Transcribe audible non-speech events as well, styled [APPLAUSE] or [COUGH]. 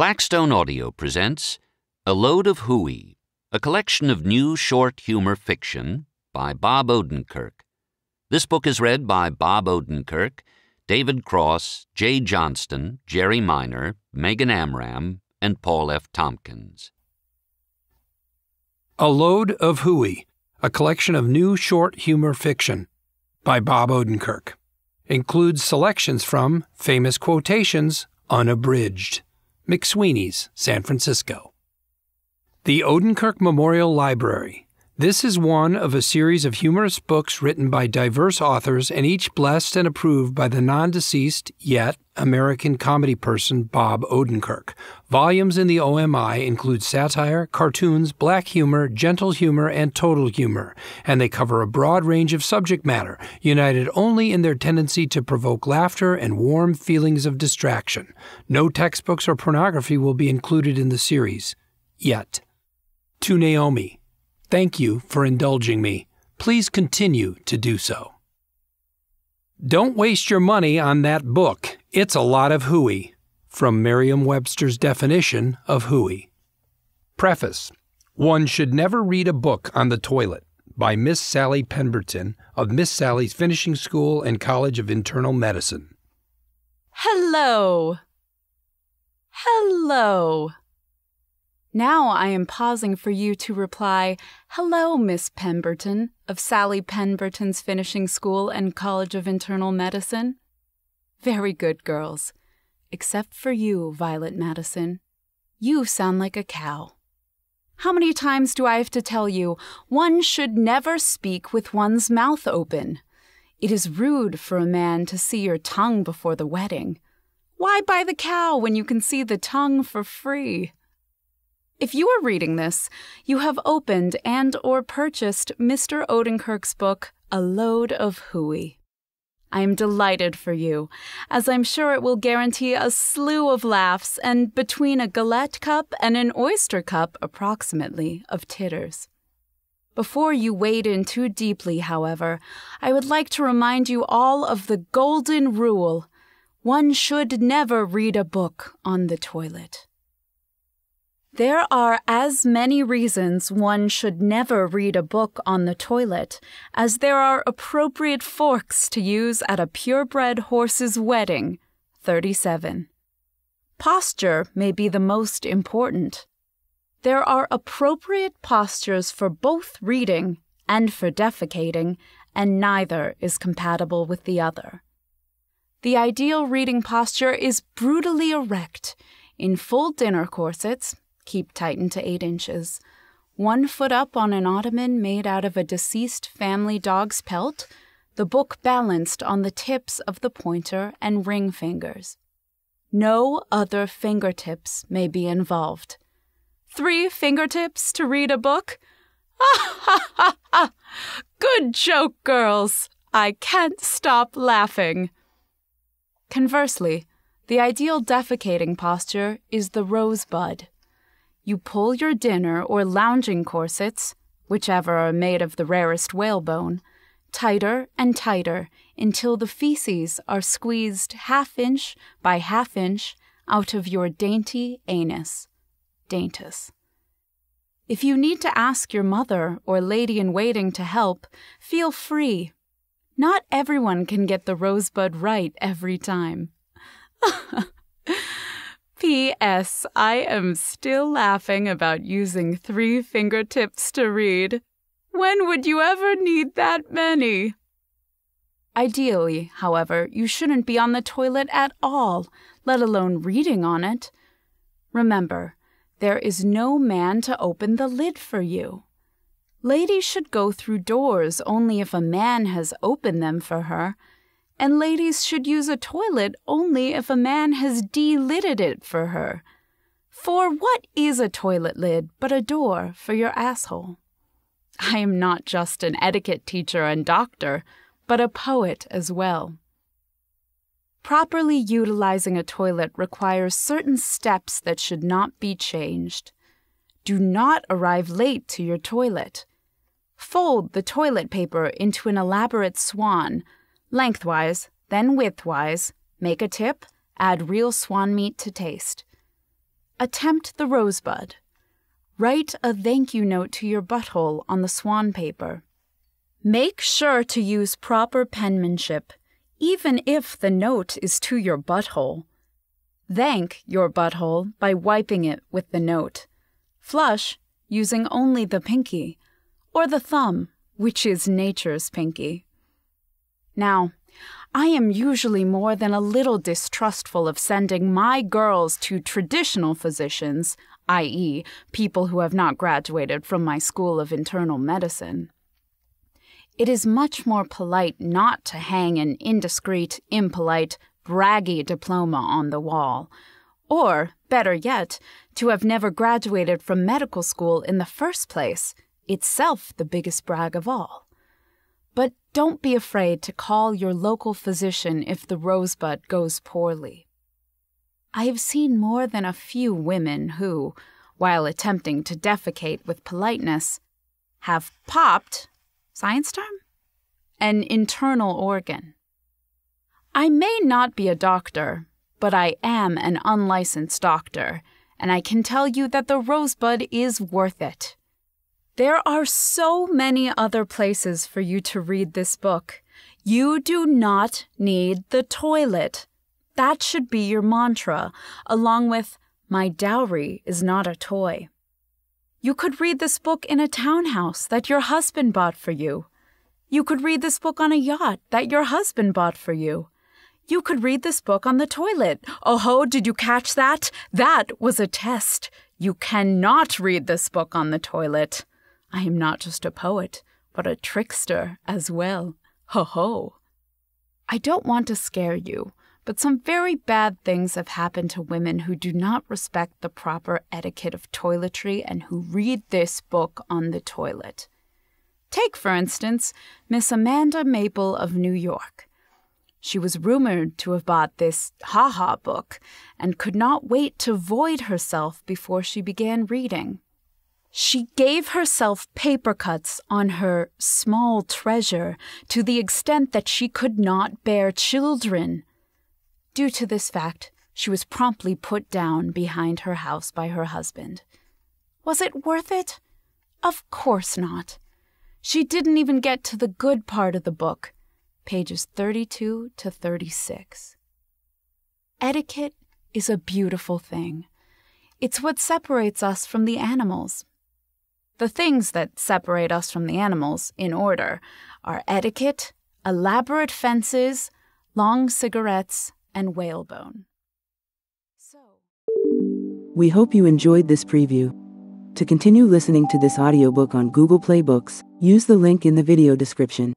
Blackstone Audio presents A Load of Hooey, a collection of new short humor fiction by Bob Odenkirk. This book is read by Bob Odenkirk, David Cross, Jay Johnston, Jerry Minor, Megan Amram, and Paul F. Tompkins. A Load of Hooey, a collection of new short humor fiction by Bob Odenkirk. Includes selections from famous quotations unabridged. McSweeney's, San Francisco. The Odenkirk Memorial Library. This is one of a series of humorous books written by diverse authors and each blessed and approved by the non deceased, yet American comedy person Bob Odenkirk. Volumes in the OMI include satire, cartoons, black humor, gentle humor, and total humor, and they cover a broad range of subject matter, united only in their tendency to provoke laughter and warm feelings of distraction. No textbooks or pornography will be included in the series. Yet. To Naomi. Thank you for indulging me. Please continue to do so. Don't waste your money on that book. It's a lot of hooey. From Merriam Webster's definition of hooey. Preface One should never read a book on the toilet by Miss Sally Pemberton of Miss Sally's Finishing School and College of Internal Medicine. Hello. Hello. Now I am pausing for you to reply, Hello, Miss Pemberton, of Sally Pemberton's Finishing School and College of Internal Medicine. Very good, girls. Except for you, Violet Madison. You sound like a cow. How many times do I have to tell you one should never speak with one's mouth open? It is rude for a man to see your tongue before the wedding. Why buy the cow when you can see the tongue for free? If you are reading this, you have opened and or purchased Mr. Odenkirk's book, A Load of Hooey. I am delighted for you, as I'm sure it will guarantee a slew of laughs and between a galette cup and an oyster cup, approximately, of titters. Before you wade in too deeply, however, I would like to remind you all of the golden rule one should never read a book on the toilet. There are as many reasons one should never read a book on the toilet as there are appropriate forks to use at a purebred horse's wedding. 37. Posture may be the most important. There are appropriate postures for both reading and for defecating, and neither is compatible with the other. The ideal reading posture is brutally erect, in full dinner corsets, keep tightened to eight inches, one foot up on an ottoman made out of a deceased family dog's pelt, the book balanced on the tips of the pointer and ring fingers. No other fingertips may be involved. Three fingertips to read a book? Ah ha ha ha! Good joke, girls! I can't stop laughing. Conversely, the ideal defecating posture is the rosebud you pull your dinner or lounging corsets, whichever are made of the rarest whalebone, tighter and tighter until the feces are squeezed half inch by half inch out of your dainty anus. Daintus. If you need to ask your mother or lady in waiting to help, feel free. Not everyone can get the rosebud right every time. [LAUGHS] P.S. I am still laughing about using three fingertips to read. When would you ever need that many? Ideally, however, you shouldn't be on the toilet at all, let alone reading on it. Remember, there is no man to open the lid for you. Ladies should go through doors only if a man has opened them for her and ladies should use a toilet only if a man has de-lidded it for her. For what is a toilet lid but a door for your asshole? I am not just an etiquette teacher and doctor, but a poet as well. Properly utilizing a toilet requires certain steps that should not be changed. Do not arrive late to your toilet. Fold the toilet paper into an elaborate swan lengthwise, then widthwise, make a tip, add real swan meat to taste. Attempt the rosebud. Write a thank you note to your butthole on the swan paper. Make sure to use proper penmanship, even if the note is to your butthole. Thank your butthole by wiping it with the note. Flush using only the pinky, or the thumb, which is nature's pinky. Now, I am usually more than a little distrustful of sending my girls to traditional physicians, i.e., people who have not graduated from my school of internal medicine. It is much more polite not to hang an indiscreet, impolite, braggy diploma on the wall, or, better yet, to have never graduated from medical school in the first place, itself the biggest brag of all. Don't be afraid to call your local physician if the rosebud goes poorly. I have seen more than a few women who, while attempting to defecate with politeness, have popped, science term? An internal organ. I may not be a doctor, but I am an unlicensed doctor, and I can tell you that the rosebud is worth it. There are so many other places for you to read this book. You do not need the toilet. That should be your mantra, along with, My dowry is not a toy. You could read this book in a townhouse that your husband bought for you. You could read this book on a yacht that your husband bought for you. You could read this book on the toilet. Oh ho, did you catch that? That was a test. You cannot read this book on the toilet. I am not just a poet, but a trickster as well. Ho ho! I don't want to scare you, but some very bad things have happened to women who do not respect the proper etiquette of toiletry and who read this book on the toilet. Take, for instance, Miss Amanda Maple of New York. She was rumored to have bought this ha ha book and could not wait to void herself before she began reading. She gave herself paper cuts on her small treasure to the extent that she could not bear children. Due to this fact, she was promptly put down behind her house by her husband. Was it worth it? Of course not. She didn't even get to the good part of the book, pages 32 to 36. Etiquette is a beautiful thing. It's what separates us from the animals the things that separate us from the animals, in order, are etiquette, elaborate fences, long cigarettes, and whalebone. So. We hope you enjoyed this preview. To continue listening to this audiobook on Google Play Books, use the link in the video description.